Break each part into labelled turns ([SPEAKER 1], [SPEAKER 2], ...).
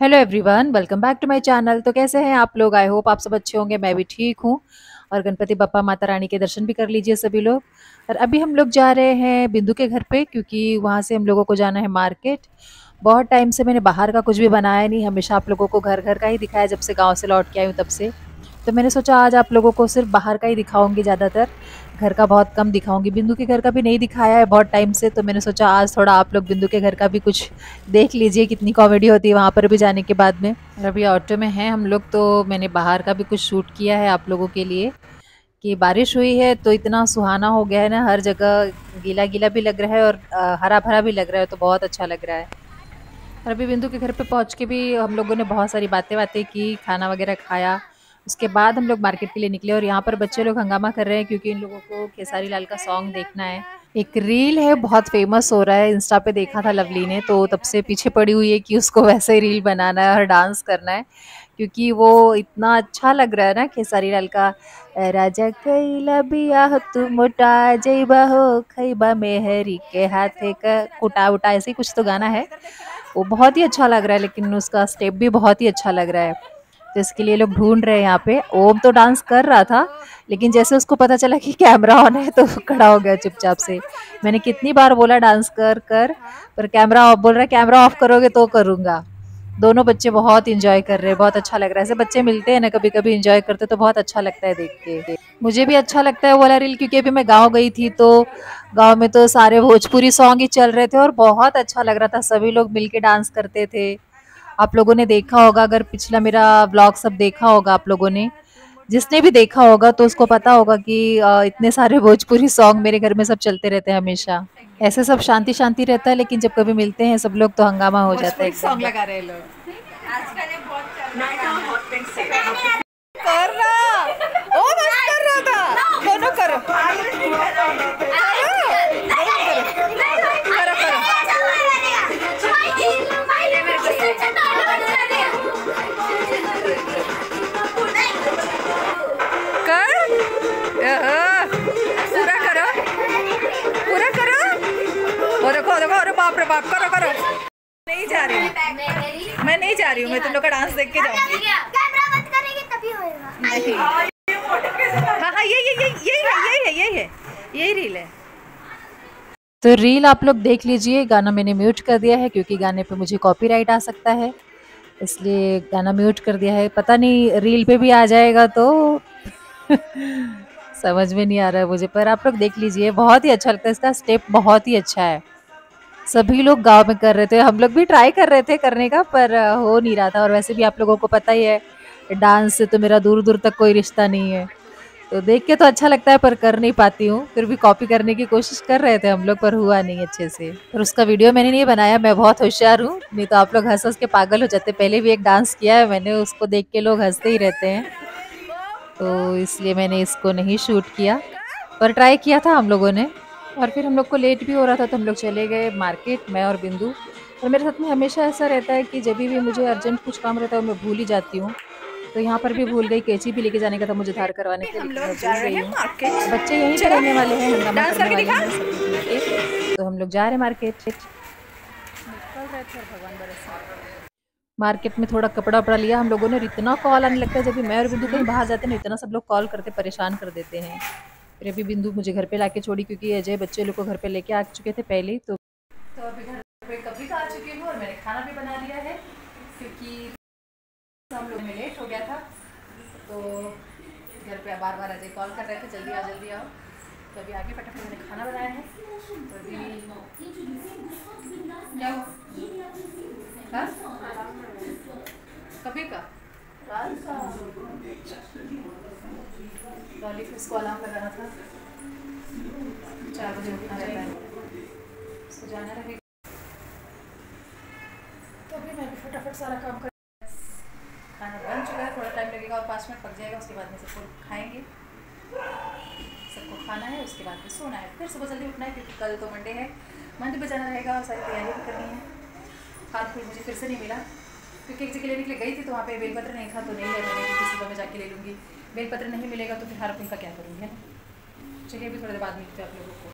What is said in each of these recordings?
[SPEAKER 1] Hello everyone welcome back to my channel तो कैसे हैं आप लोग? आई होप आप सब अच्छे होंगे। मैं भी ठीक हूँ। और गणपति बप्पा माता रानी के दर्शन भी कर लीजिए सभी लोग। और अभी हम लोग जा रहे हैं बिंदु के घर पे, क्योंकि वहाँ से हम लोगों को जाना है मार्केट। बहुत टाइम से मैंने बाहर का कुछ भी बनाया नहीं। हमेशा आप लोगों को घर घर का ही दिखाया। जब से गाँव से लौट के आई हूँ तब से। तो मैंने सोचा आज आप लोगों को सिर्फ़ बाहर का ही दिखाऊँगी ज़्यादातर। घर का बहुत कम दिखाऊँगी। बिंदु के घर का भी नहीं दिखाया है बहुत टाइम से तो मैंने सोचा आज थोड़ा आप लोग बिंदु के घर का भी कुछ देख लीजिए कितनी कॉमेडी होती है वहाँ पर भी जाने के बाद में। अभी ऑटो में हैं हम लोग तो मैंने बाहर का भी कुछ शूट किया है आप लोगों के लिए कि बारिश हुई है तो इतना सुहाना हो गया है ना, हर जगह गीला गीला भी लग रहा है और हरा भरा भी लग रहा है तो बहुत अच्छा लग रहा है। और अभी बिंदु के घर पे पहुँच के भी हम लोगों ने बहुत सारी बातें बातें की, खाना वगैरह खाया उसके बाद हम लोग मार्केट के लिए निकले और यहाँ पर बच्चे लोग हंगामा कर रहे हैं क्योंकि इन लोगों को खेसारी लाल का सॉन्ग देखना है। एक रील है, बहुत फ़ेमस हो रहा है। इंस्टा पे देखा था लवली ने तो तब से पीछे पड़ी हुई है कि उसको वैसे ही रील बनाना है और डांस करना है। क्योंकि वो इतना अच्छा लग रहा है ना खेसारी लाल का राजा कैला बिया तू मोटा जईबा हो, खैबा मेहरी के हाथे का कुटा उटा ऐसे कुछ तो गाना है। वो बहुत ही अच्छा लग रहा है, लेकिन उसका स्टेप भी बहुत ही अच्छा लग रहा है। तो इसके लिए लोग ढूंढ रहे हैं यहाँ पे। ओम तो डांस कर रहा था, लेकिन जैसे उसको पता चला कि कैमरा ऑन है तो खड़ा हो गया चुपचाप से। मैंने कितनी बार बोला डांस कर कर। पर कैमरा ऑफ़ बोल रहा है कैमरा ऑफ़ करोगे तो करूँगा। दोनों बच्चे बहुत इंजॉय कर रहे हैं, बहुत अच्छा लग रहा है। ऐसे बच्चे मिलते हैं ना कभी कभी इंजॉय करते तो बहुत अच्छा लगता है देख के। मुझे भी अच्छा लगता है वो वाला रील क्योंकि अभी मैं गाँव गई थी तो गाँव में तो सारे भोजपुरी सॉन्ग ही चल रहे थे और बहुत अच्छा लग रहा था। सभी लोग मिलके डांस करते थे। आप लोगों ने देखा होगा, अगर पिछला मेरा ब्लॉग सब देखा होगा आप लोगों ने, जिसने भी देखा होगा तो उसको पता होगा कि इतने सारे भोजपुरी सॉन्ग मेरे घर में सब चलते रहते हैं हमेशा। ऐसे सब शांति शांति रहता है, लेकिन जब कभी मिलते हैं, सब लोग तो हंगामा हो जाता है।
[SPEAKER 2] रे बाप करो करो। नहीं जा रही हूँ। मैं नहीं जा रही हूँ मैं तुम लोग का डांस देख के जाऊँगी। हाँ हाँ ये ये ये यही है यही है यही है। यही रील है।
[SPEAKER 1] तो रील आप लोग देख लीजिए गाना मैंने म्यूट कर दिया है क्योंकि गाने पे मुझे कॉपीराइट आ सकता है। इसलिए गाना म्यूट कर दिया है। पता नहीं रील पे भी आ जाएगा तो। समझ में नहीं आ रहा है मुझे पर आप लोग देख लीजिए बहुत ही अच्छा लगता है। इसका स्टेप बहुत ही अच्छा है। सभी लोग गाँव में कर रहे थे। हम लोग भी ट्राई कर रहे थे करने का, पर हो नहीं रहा था। और वैसे भी आप लोगों को पता ही है डांस से तो मेरा दूर दूर तक कोई रिश्ता नहीं है। तो देख के तो अच्छा लगता है, पर कर नहीं पाती हूँ। फिर भी कॉपी करने की कोशिश कर रहे थे हम लोग, पर हुआ नहीं अच्छे से। पर उसका वीडियो मैंने नहीं बनाया, मैं बहुत होशियार हूँ। नहीं तो आप लोग हंस हंस के पागल हो जाते। पहले भी एक डांस किया है मैंने, उसको देख के लोग हँसते ही रहते हैं। तो इसलिए मैंने इसको नहीं शूट किया। पर ट्राई किया था हम लोगों ने। और फिर हम लोग को लेट भी हो रहा था तो हम लोग चले गए मार्केट मैं और बिंदु। और मेरे साथ में हमेशा ऐसा रहता है कि जब भी मुझे अर्जेंट कुछ काम रहता है मैं भूल ही जाती हूँ। तो यहाँ पर भी भूल गई कैची भी लेके जाने का था मुझे धार करवाने के लिए बच्चे यहीं पर रहने वाले हैं हंगामा करने वाले हैं। तो हम लोग जा रहे हैं मार्केट निकल रहे थे भगवान बरस मार्केट में थोड़ा कपड़ा वपड़ा लिया हम लोगों ने इतना कॉल आने लगता है जब भी मैं और बिंदु कहीं बाहर जाते हैं इतना सब लोग कॉल करते परेशान कर देते हैं। फिर अभी बिंदु मुझे घर पे लाके छोड़ी क्योंकि अजय बच्चे लोग को घर पे लेके आ चुके थे पहले तो तो अभी घर पे कभी तो आ चुकी हूँ और मैंने खाना भी बना लिया है क्योंकि हम लोग में लेट हो गया था तो घर पे बार बार अजय कॉल कर रहे थे जल्दी आओ जल्दी आओ। तो अभी आगे फटाफट मैंने खाना बनाया है। तो अभी क्या हाँ कभी का डॉली को इसको अलार्म लगाना था। चार बजे उठना रहता है। उसको जाना रहेगा तो अभी मैं भी फटाफट सारा काम कर खाना बन चुका है, थोड़ा टाइम लगेगा और पाँच मिनट पक जाएगा, उसके बाद में सबको खाएँगे। सबको खाना है, उसके बाद में सोना है। फिर सुबह जल्दी उठना है, क्योंकि कल तो मंडे है। मंडे पर जाना रहेगा और सारी तैयारी भी करनी है। फल फूल मुझे फिर से नहीं मिला। क्योंकि एक जगह लेने के लिए गई थी तो वहाँ पे बेलपत्र नहीं था तो नहीं है मैंने क्योंकि सुबह में जाके ले लूँगी। बेलपत्र नहीं मिलेगा तो फिर हर फूल का क्या करूँगी है चलिए, अभी थोड़ी देर बाद मिलते हैं आप लोगों को।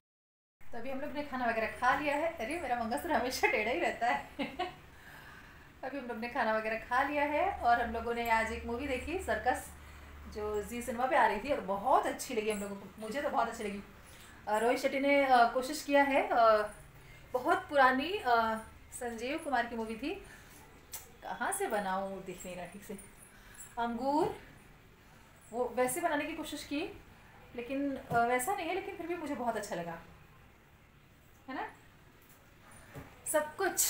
[SPEAKER 1] तो अभी हम लोग ने खाना वगैरह खा लिया है। अरे, मेरा मंगलसूत्र हमेशा टेढ़ा ही रहता है। अभी हम लोग ने खाना वगैरह खा लिया है, और हम लोगों ने आज एक मूवी देखी सर्कस जो जी सिनेमा पे आ रही थी। और बहुत अच्छी लगी हम लोगों को। मुझे तो बहुत अच्छी लगी। रोहित शेट्टी ने कोशिश किया है बहुत पुरानी संजीव कुमार की मूवी थी। कहाँ से बनाऊँ दिख नहीं रहा ठीक से? अंगूर वो वैसे बनाने की कोशिश की लेकिन वैसा नहीं है लेकिन फिर भी मुझे बहुत अच्छा लगा। है ना? सब कुछ।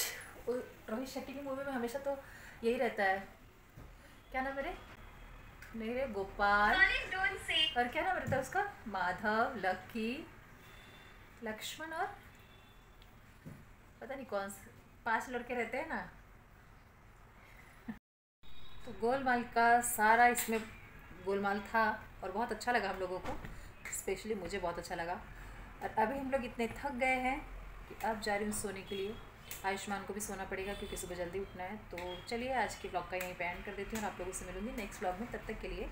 [SPEAKER 1] रोहित शेट्टी की मूवी में हमेशा तो यही रहता है। क्या नाम मेरे मेरे गोपाल। और क्या नाम रहता है उसका? माधव लक्की लक्ष्मण और पता नहीं कौन से पाँच लड़के रहते हैं ना? तो गोलमाल का सारा इसमें गोलमाल था और बहुत अच्छा लगा हम लोगों को। स्पेशली मुझे बहुत अच्छा लगा। और अभी हम लोग इतने थक गए हैं कि अब जा रही हूँ सोने के लिए। आयुष्मान को भी सोना पड़ेगा क्योंकि सुबह जल्दी उठना है। तो चलिए आज के ब्लॉग का यहीं पे कर देती हूँ और आप लोगों से मिलूँगी नेक्स्ट ब्लॉग में। तब तक के लिए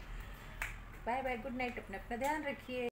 [SPEAKER 1] बाय बाय गुड नाइट अपना अपना ध्यान रखिए।